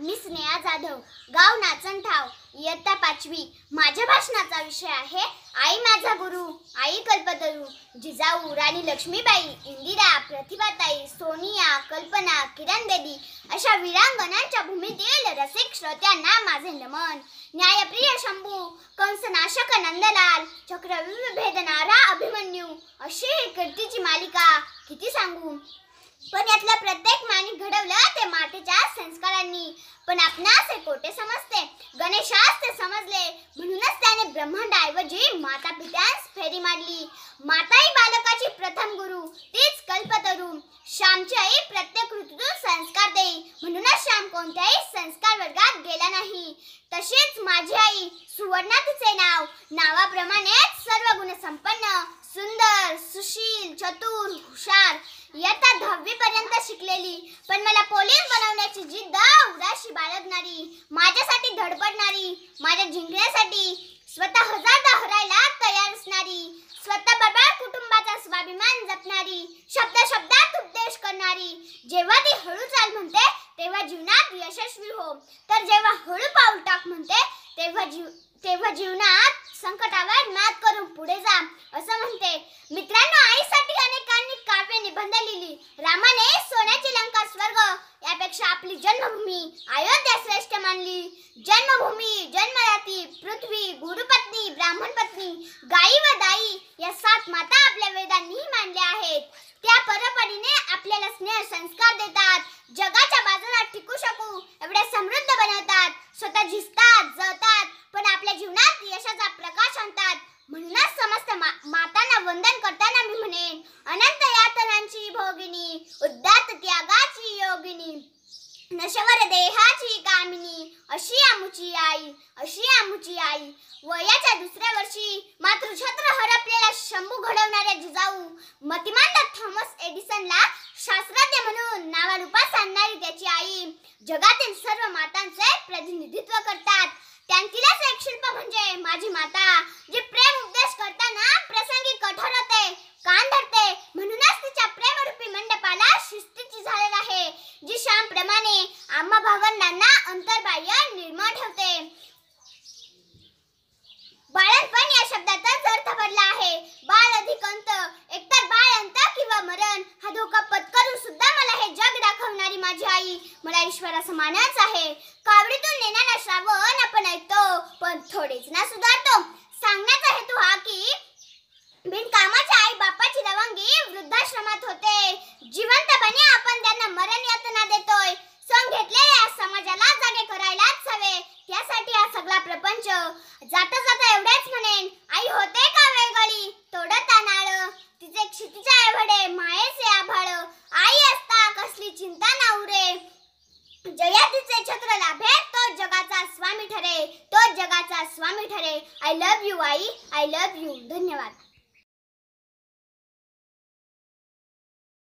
मी स्नेहा जाधव गाव नाचनठाव इयत्ता पाचवी. माझ्या भाषणाचा विषय आहे आई माझा गुरु आई कल्पतरू जिजाऊ राणी लक्ष्मीबाई इंदिरा प्रतिभाताई सोनिया कल्पना किरण बेदी अशा वीरांगणांच्या भूमीतील रसिक श्रोत्यांना माझे नमन. न्यायप्रिय शंभू कंसनाशक नंदलाल चक्रविभेदनारा अभिमन्यू अशी ही कीर्तीची मालिका. किती सांगू? पण यातलं प्रत्येक माणिक घडवलं ते मातेच्या संस्कारांनी. पण आपणास हे कोटे समजते? गणेशास ते समजले. म्हणूनच त्याने ब्रह्मांडाऐवजी माता पित्यास फेरी मारली माता ही बालकाची प्रथम गुरु तीच कल्पतरू. श्यामची आई प्रत्येक ऋतूतून संस्कार देई. म्हणूनच श्याम कोणत्याही संस्कार वर्गात गेला नाही. तशीच माझी आई सुवर्णा तिचे नाव. नावाप्रमाणेच सर्व गुण संपन्न सुशील चतुर हुशार इयत्ता दहावी पर्यंत शिकलेली. पण मला पोलीस बनवण्याची जिद्द उदाशी बाळगणारी माझ्यासाठी धडपडणारी माझ्या जिंकण्यासाठी स्वतः हजारदा हरायला तयार असणारी स्वतः बरोबर कुटुंबाचा स्वाभिमान जपणारी शब्द शब्दात उपदेश करणारी. जेव्हा ती हळू चाल म्हणते तेव्हा जीवनात यशस्वी हो. तर जेव्हा हळू पाऊल टाक म्हणते तेव्हा जीव तेव्हा जीवनात संकटावर मात करून पुढे जा असं म्हणते. मित्रांनो आईसाठी अनेकांनी काव्य निबंध लिहिली. रामाने सोन्याची लंका स्वर्ग यापेक्षा आपली जन्मभूमी अयोध्या श्रेष्ठ मानली. जन्मभूमी जन्मदाती पृथ्वी गुरुपत्नी ब्राह्मण पत्नी गाई व दाई या सात माता आपल्या वेदांनीही मानल्या आहेत. त्या परपरीने आपल्याला स्नेह संस्कार देतात जगाच्या बाजूला टिकू शकू एवढे समृद्ध बनवतात. स्वतः झिजतात जळतात पण आपल्या जीवनात यशाचा प्रकाश आणतात. म्हणूनच समस्त मा मातांना वंदन करताना मी म्हणेन अनंत यातनांची भोगिनी उद्दात त्यागाची योगिनी नशवर देहाची कामिनी अशी आमुची आई अशी आमुची आई. वयाच्या दुसऱ्या वर्षी मातृछत्र हरपलेला शंभू घडवणाऱ्या जिजाऊ मतिमांड थॉमस एडिसनला शास्त्रज्ञ म्हणून नावारूपास आणणारी त्याची आई. जगातील सर्व मातांचे प्रतिनिधित्व करतात. त्यांतीलच एक शिल्प म्हणजे माझी माता जी आम्हा भावंडांना अंतर्बाह्य निर्मळ ठेवते. बाळणपण या शब्दाचाच अर्थ बदला आहे. बाळ अधिक अंत एकतर बाळ अंत किंवा मरण हा धोका पत्करून सुद्धा मला हे जग दाखवणारी माझी आई. मला ईश्वरा समानच आहे. कावडीतून नेणारा श्रावण आपण ऐकतो पण थोडेच ना सुधारतो. सांगण्याचा हेतू हा की बिनकामाच्या आई बापाची रवानगी वृद्धाश्रमात होते. जिवंत आपण त्यांना मरण यातना देतोय सण घेतलेल्या समाजाला जागे करायलाच हवे हा सगळा प्रपंच जाता जाता एवढेच म्हणेन. आई होते का वेगळी? तोडत नाळ तिचे क्षितिजा एवढे मायेचे आभाळ. आई असता कसली चिंता ना उरे जया तिचे छत्र लाभे तो जगाचा स्वामी ठरे. तो जगाचा स्वामी ठरे. आय लव्ह यू आई. आय लव्ह यू धन्यवाद.